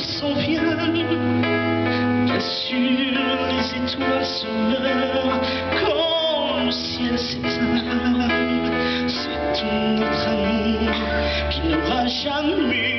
s'en vient. Bien sûr, les étoiles se meurent quand le ciel s'éteint. C'est ton autre amour qui n'aura jamais.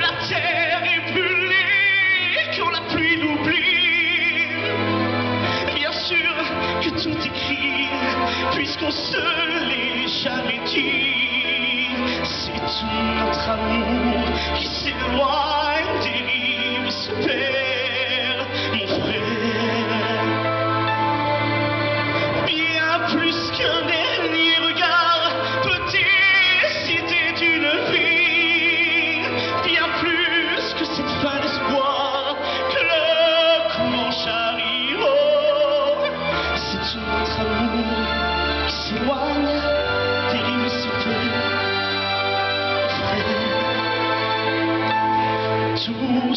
La terre est brûlée, qu'on la pluie oublier. Bien sûr que tout est écrit, puisqu'on se l'est jamais dit. C'est tout notre amour qui s'éloigne.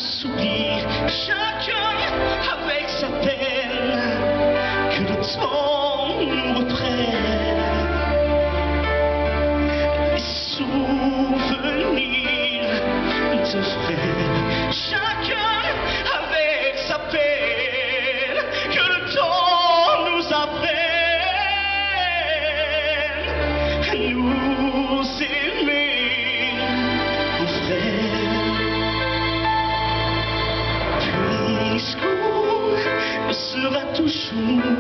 subir. Já King.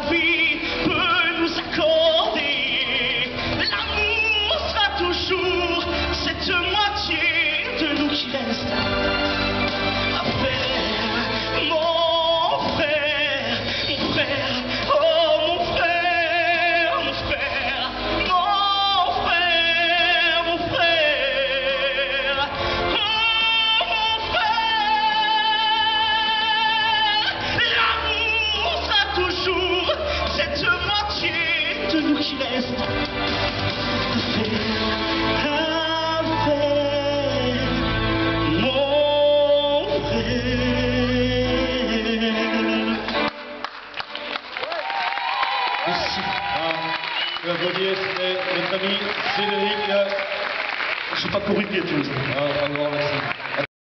I'll be Merci. Ah, Applaudir notre ami Cédric J'ai pas couru de